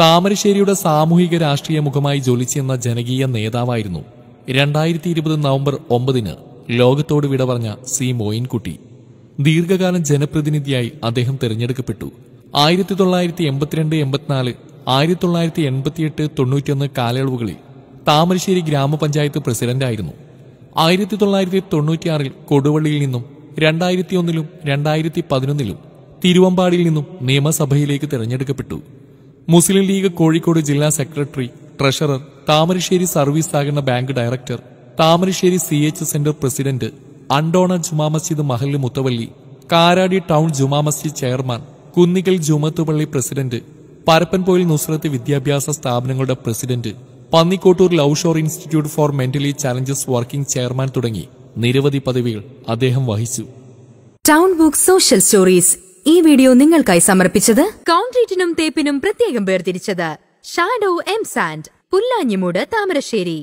താമരശ്ശേരിയുടെ സാമൂഹിക രാഷ്ട്രീയ മുഖമായി ജ്വലിച്ചെന്ന ജനകീയ നേതാവായിരുന്നു രണ്ടായിരത്തി ഇരുപത് നവംബർ ഒമ്പതിന് ലോകത്തോട് വിട പറഞ്ഞ സി മോയിൻകുട്ടി. ദീർഘകാലം ജനപ്രതിനിധിയായി അദ്ദേഹം തെരഞ്ഞെടുക്കപ്പെട്ടു. ആയിരത്തി തൊള്ളായിരത്തി എൺപത്തിരണ്ട് എൺപത്തിനാല് ആയിരത്തി തൊള്ളായിരത്തി എൺപത്തിയെട്ട് തൊണ്ണൂറ്റിയൊന്ന് കാലയളവുകളിൽ താമരശ്ശേരി ഗ്രാമപഞ്ചായത്ത് പ്രസിഡന്റായിരുന്നു. ആയിരത്തി തൊള്ളായിരത്തി തൊണ്ണൂറ്റിയാറിൽ കൊടുവള്ളിയിൽ നിന്നും രണ്ടായിരത്തി ഒന്നിലും രണ്ടായിരത്തി പതിനൊന്നിലും തിരുവമ്പാടിയിൽ നിന്നും നിയമസഭയിലേക്ക് തിരഞ്ഞെടുക്കപ്പെട്ടു. മുസ്ലിം ലീഗ് കോഴിക്കോട് ജില്ലാ സെക്രട്ടറി ട്രഷറർ താമരശ്ശേരി സർവീസ് സഹകരണ bank director Thamarassery C H centre president Andona Juma Masjid മഹല്ല് മുത്തവല്ലി കാരാടി ടൗൺ ജുമാ മസ്ജിദ് ചെയർമാൻ കുന്നിക്കൽ ജുമത്തുപള്ളി പ്രസിഡന്റ് പരപ്പൻപോയിൽ നുസ്രത്ത് വിദ്യാഭ്യാസ സ്ഥാപനങ്ങളുടെ president Pannikkottur love shore institute for mentally challenges working chairman തുടങ്ങി നിരവധി പദവികൾ അദ്ദേഹം വഹിച്ചു. ടൗൺ ബുക്ക് സോഷ്യൽ സ്റ്റോറീസ് ഈ വീഡിയോ നിങ്ങൾക്കായി സമർപ്പിച്ചത് കോൺക്രീറ്റിനും തേപ്പിനും പ്രത്യേകം വേർതിരിച്ചത് shadow M sand Pullanjimood Thamarassery.